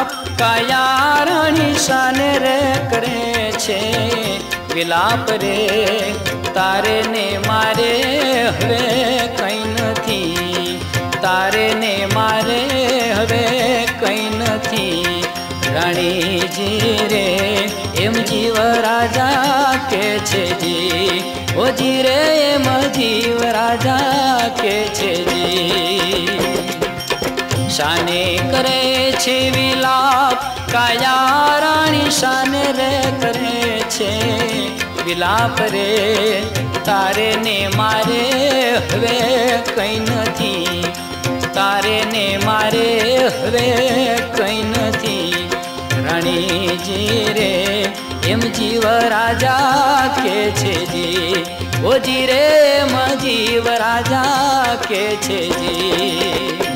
વિલાપ કાયા રાણી શાને રે કરે છે વિલાપ રે તારે ને મારે હવે કઈ નથી તારે ને મારે હવે કઈ નથી રાણીજી રે એમ જીવ રાજા કે છે જી ઓ જી રે એમ જીવ રાજા કે છે જી શાને કરે છે વિલાપ, કાયા રાણી શાને રે કરે છે વિલાપ રે. તારે ને મારે હવે કંઈ નથી, તારે ને મારે હવે કંઈ નથી. રાણીજી રે, એમ જીવ રાજા કે છે જી? ઓ જી રે જીવ રાજા કે છે જી?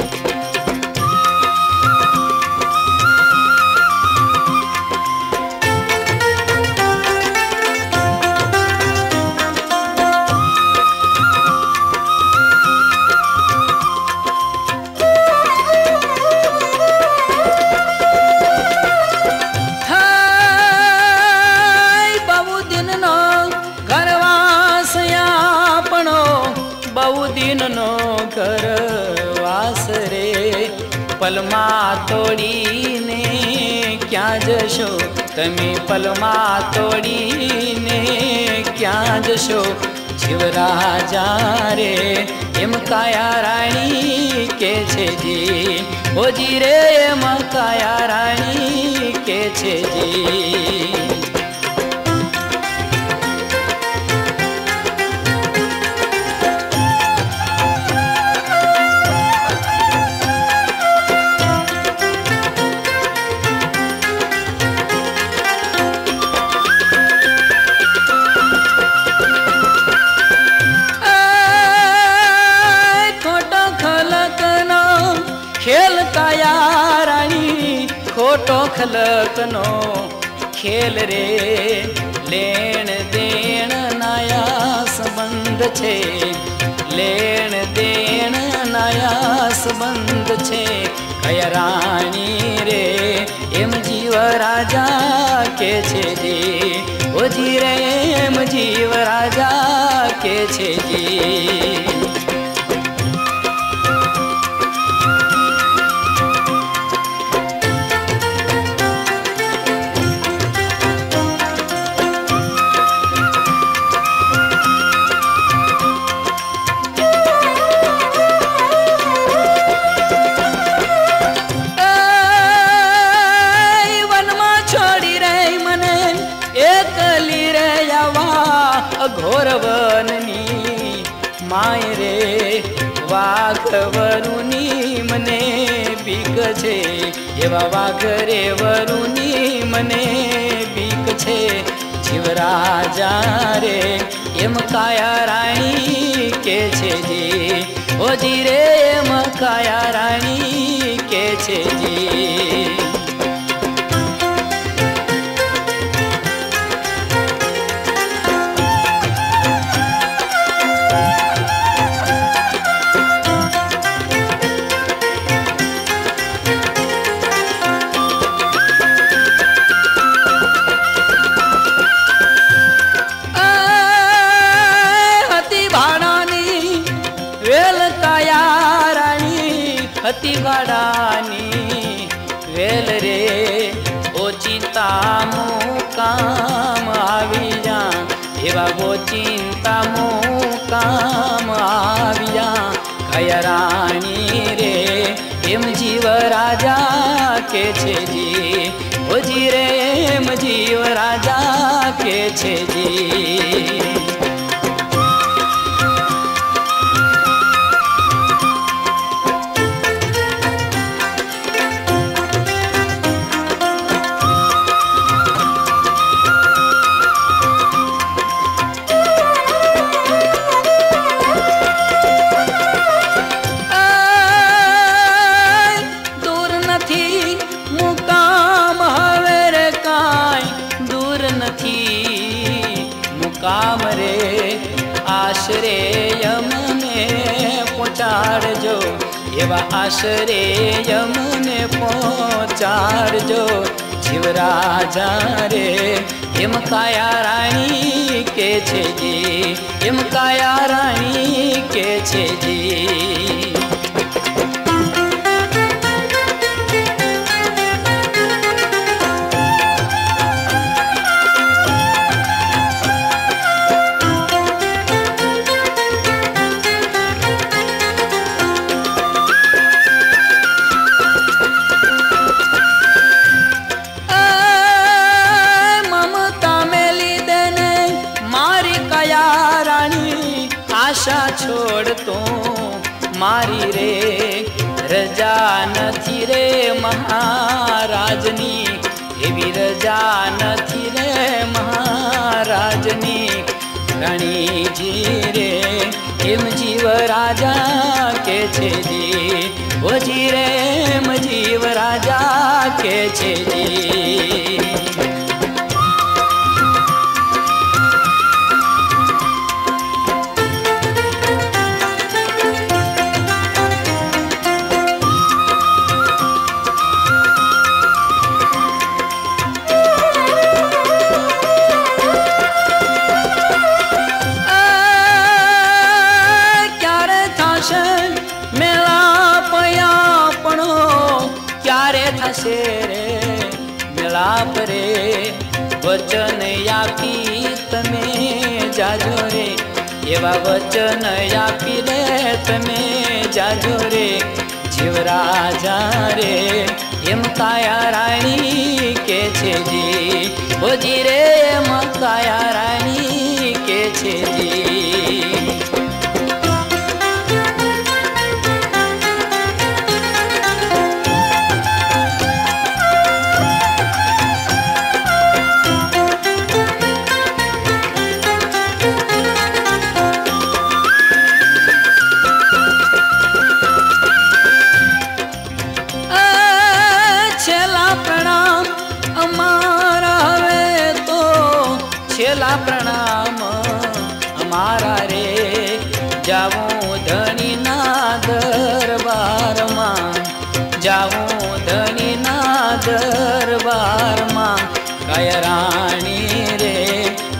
પલમાં તોડીને ક્યાં જશો? તમે પલમાં તોડીને ક્યાં જશો? શિવરાજા રે, એમ કાયા રાણી કે છે જી? ઓજી રે, એમ કાયા રાણી કે છે જી? ખોટો ખલકનો ખેલ રે. લેણ દેણ નાયા સંબંધ છે. લેણ દેણ નાયા સંબંધ છે. કયા રાણી રે એમ જીવ રાજા કે છે જી? ઓજી રે એમ જીવ રાજા કે છે જી? વરુની મને બીક છે. એવા વાઘરે વરુની મને બીક છે. જીવરાજા રે, એમ કાયા રાણી કે છે જી? ઓજી રે, એમ કાયા રાણી કે છે જી? ભાડાની વેલ રે ઓચિંતા મુકામ આવી જા. એવા ઓચિંતા મુકામ આવ્યા કયા રાણી રે, એમ જીવ રાજા કે છે જી? ઓજી જી રે, એમ જીવ રાજા કે છે જી? रे। हिमकाया रानी के छे जी हिमकाया रानी के छे जी મારી રે રજા નથી રે મહારાજની એવી રજા નથી રે મહારાજની રાણીજી રે એમ જીવ રાજા કે છે જી ઓજી રે એમ જીવ રાજા કે છે જી ક્યારે થશે રે મેળાપ રે વચન આપી તમે જાજો રે એવા વચન આપી દે તમે જાજો રે જીવ રાજા રે એમ કાયા રાણી છેલ્લા પ્રણામ. અમારા રે જાવું ધણીના દરબારમાં. જાવું ધણીના દરબારમાં. કયા રાણી રે,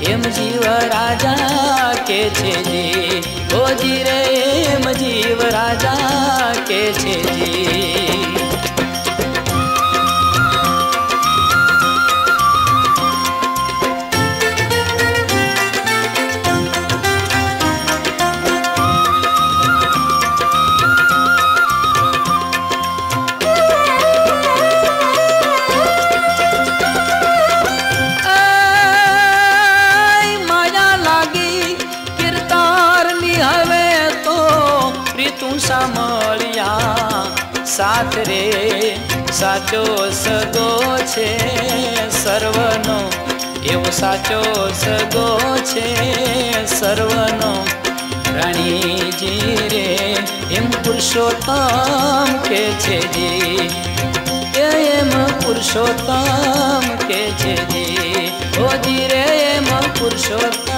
એમ જીવ રાજા કે છે જી? ઓજી રે, એમ જીવ રાજા કે છે જી? સાથ રે, સાચો સગો છે સર્વનો. એવો સાચો સગો છે સર્વનો. રાણીજી રે, એમ પુરુષોત્તમ કે છે જી. એમ પુરુષોત્તમ કે છે જી. ઓ રે, એમ પુરુષોત્તમ